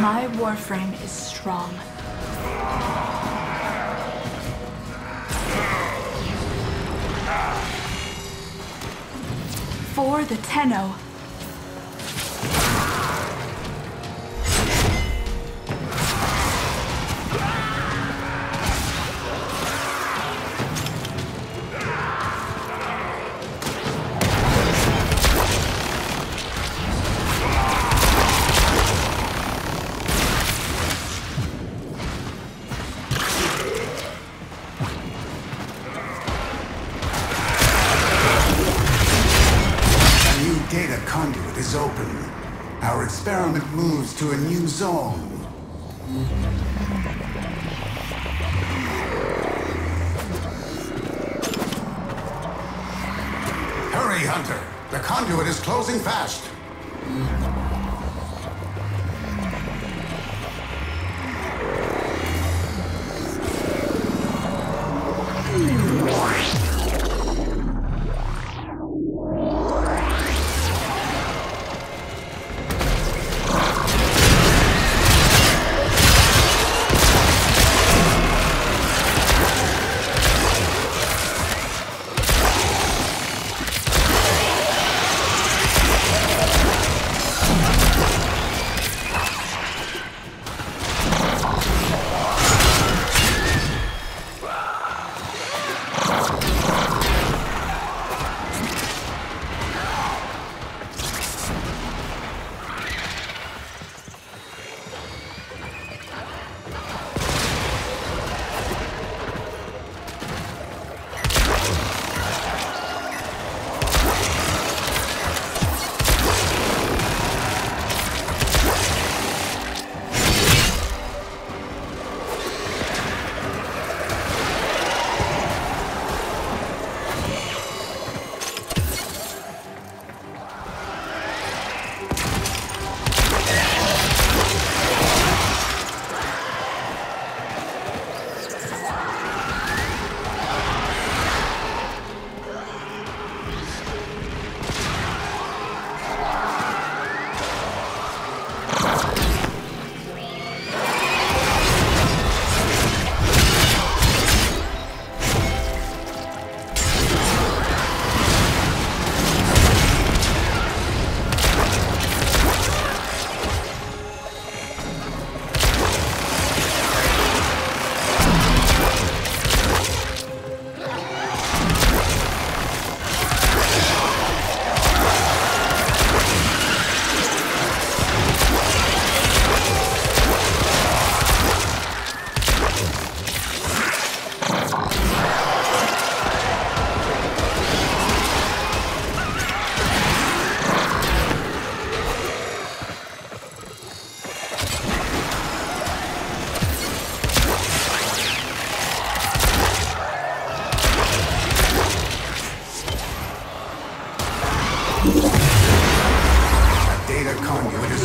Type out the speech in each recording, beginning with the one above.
My warframe is strong. For the Tenno. Oh. Is open. Our experiment moves to a new zone. Hurry, Hunter! The conduit is closing fast.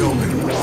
filming.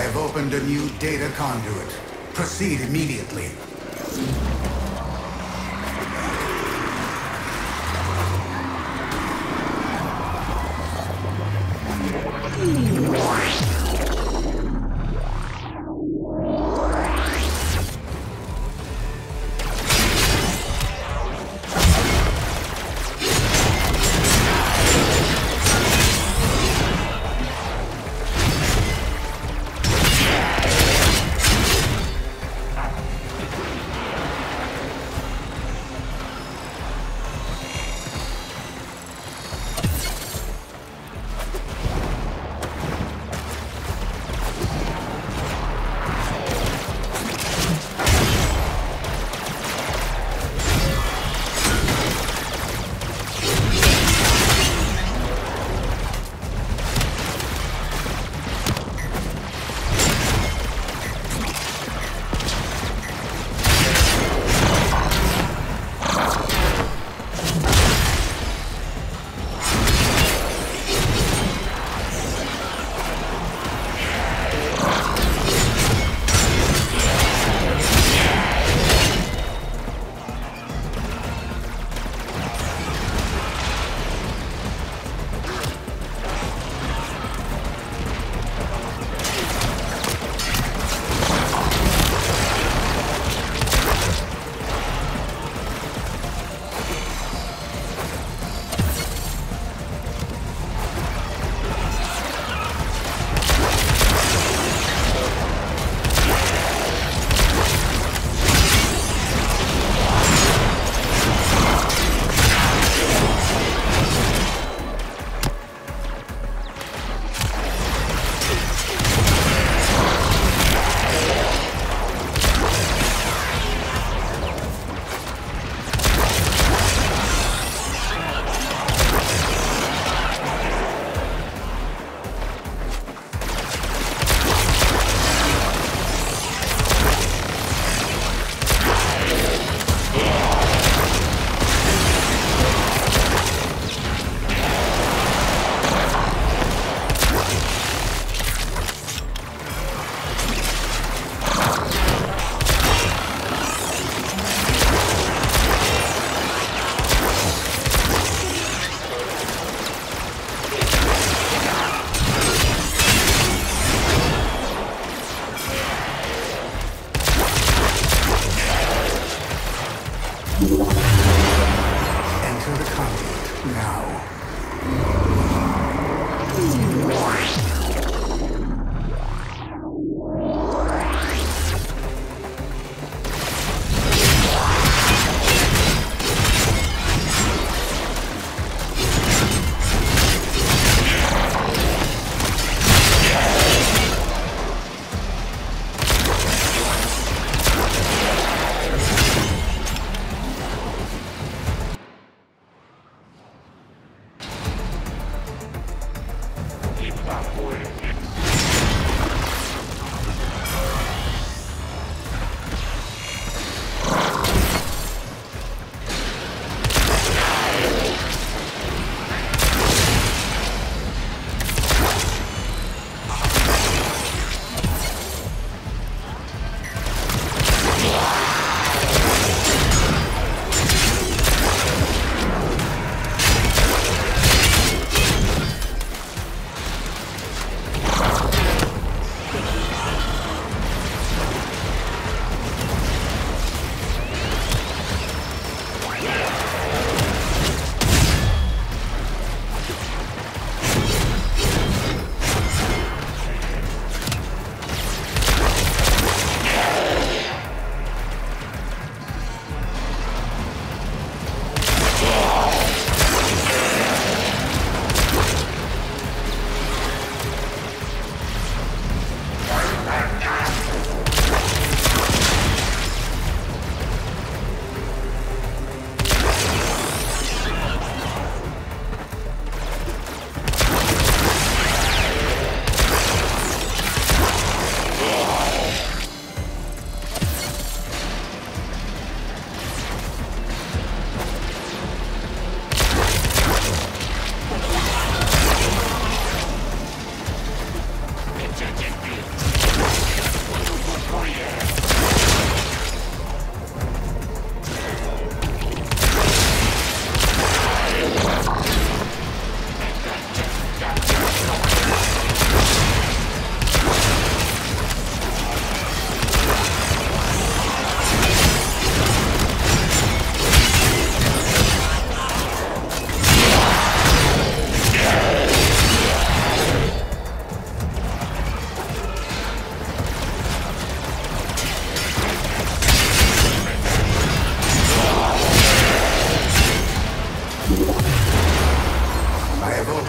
I have opened a new data conduit. Proceed immediately.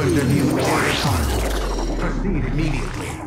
discovered the new terror Proceed immediately.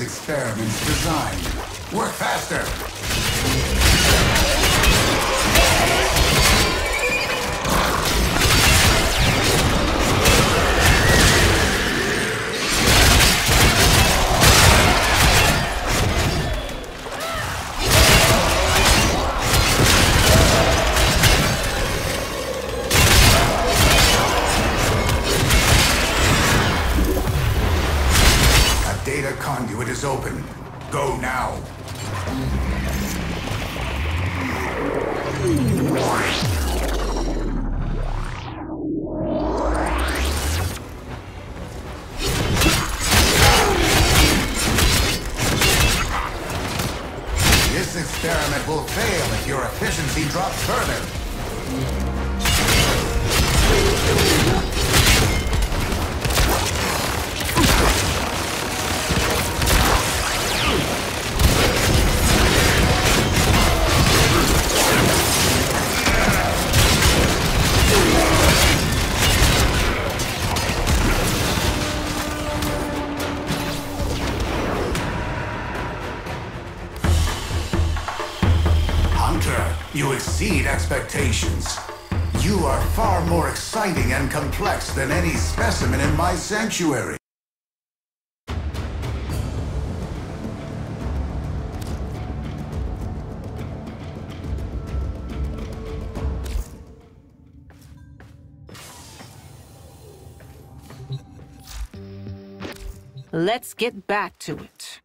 Experiment's design. Work faster! Data conduit is open. Go now. This experiment will fail if your efficiency drops further. Expectations. You are far more exciting and complex than any specimen in my sanctuary. Let's get back to it.